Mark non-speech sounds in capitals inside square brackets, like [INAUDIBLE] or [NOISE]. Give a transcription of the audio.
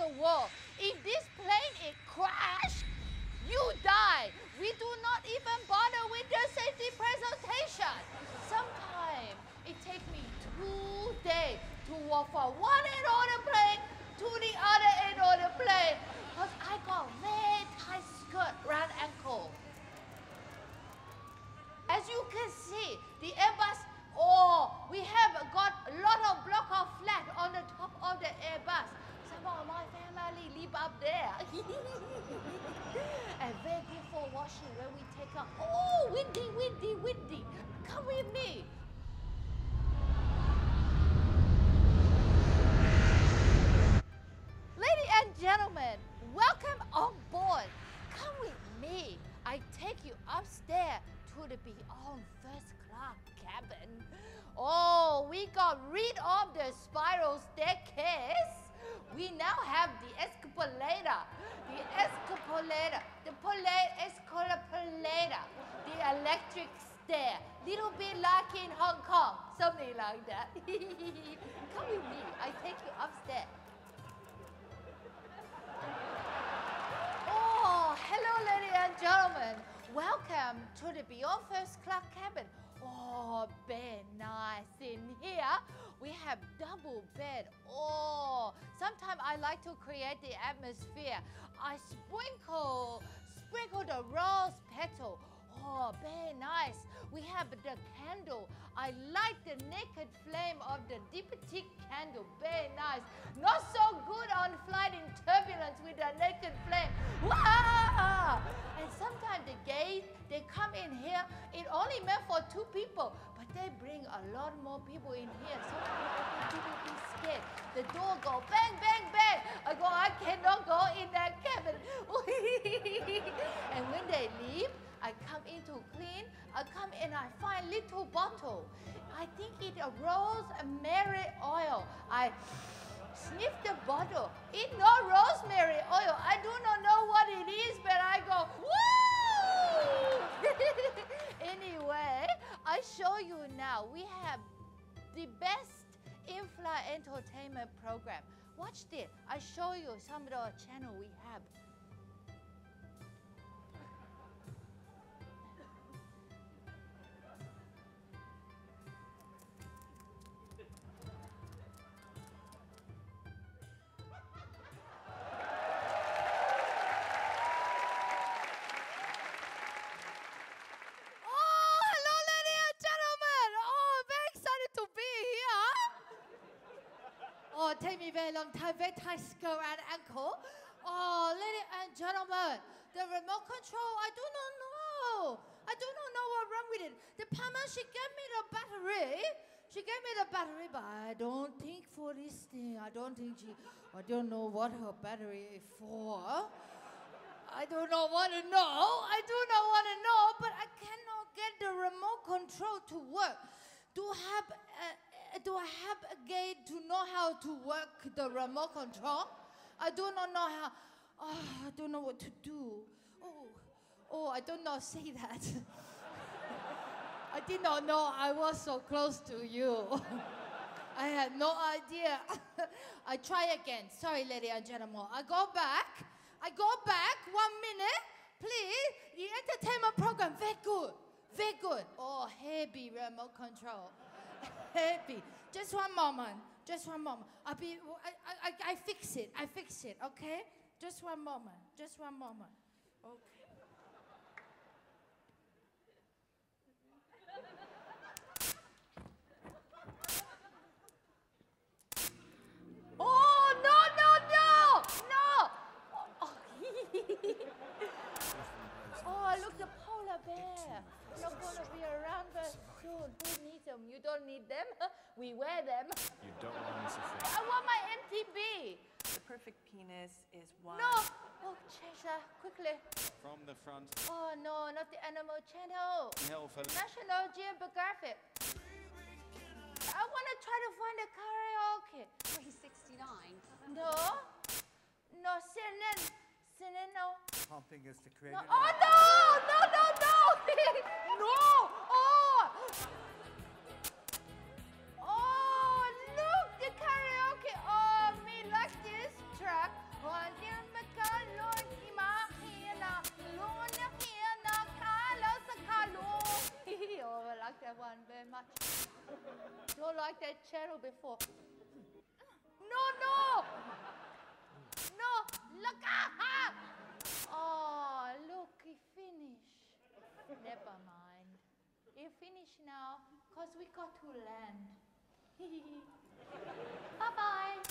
the world. If this plane it crashed, you die. We do not even bother with the safety presentation. Sometimes it takes me two days to walk from one end of the plane to the other end of the plane because I got very tight skirt round ankle. As you can see, the Airbus, oh, we have got a lot of block of flat on the top of the Airbus. Of my family live up there. [LAUGHS] and very good for washing when we take off. Oh, windy, windy, windy. Come with me. Ladies and gentlemen, welcome on board. Come with me. I take you upstairs to the beyond first class cabin. Oh, we got rid of the spiral staircase. We now have the escalator. The escalator. The escalator. The electric stair. Little bit like in Hong Kong. Something like that. [LAUGHS] Come with me. I take you upstairs. Oh, hello, ladies and gentlemen. Welcome to the Beyond First Class cabin. Oh, very nice in here. Have double bed. Oh, sometimes I like to create the atmosphere. I sprinkle, sprinkle the rose petal. Oh, very nice. We have the candle. I light the naked flame of the diptyque candle. Very nice. Not so good on flight in turbulence with the naked flame. Wow! And sometimes the gate, they come in here. It only meant for two people, they bring a lot more people in here. Sometimes people be scared. The door go bang, bang, bang. I go, I cannot go in that cabin. [LAUGHS] and when they leave, I come in to clean. I come in, I find little bottle. I think it a rosemary oil. I sniff the bottle. It not rosemary oil. I do not know what it is, but I go, woo! The best in-flight entertainment program. Watch this. I show you some of the channel we have. Take me very long time, very tight skirt and ankle. Oh, ladies and gentlemen, the remote control, I do not know. I do not know what wrong with it. The plumber, she gave me the battery. She gave me the battery, but I don't think for this thing. I don't think she, I don't know what her battery is for. I do not want to know. I do not want to know, but I cannot get the remote control to work. Do I have do I have a gate to know how to work the remote control? I do not know how. Oh, I don't know what to do. Oh, oh, I don't know. Say that. [LAUGHS] I did not know I was so close to you. [LAUGHS] I had no idea. [LAUGHS] I try again. Sorry, ladies and gentlemen. I go back. I go back. One minute, please. The entertainment program, very good. Very good. Oh, heavy remote control. [LAUGHS] heavy. Just one moment. Just one moment. I'll be, I, I, I fix it. I fix it, okay? Just one moment. Just one moment. Okay. Oh, no, no, no! No! Oh, oh look, the polar bear. Not gonna be around very soon. Who needs them? You don't need them? Uh, we wear them. You don't want to fit. I want my MTV. The perfect penis is one. No! Oh, change that quickly. From the front, Oh, no, not the Animal Channel. heel for National Geographic. I want to try to find a karaoke. 369. No. No, CNN. CNN, no. Pumping is to create No. an Oh, no! No, no, no! Like that cello before. No, no! No, look ah! Oh, look, he finished. Never mind. He finished now, cause we got to land. [LAUGHS] bye bye.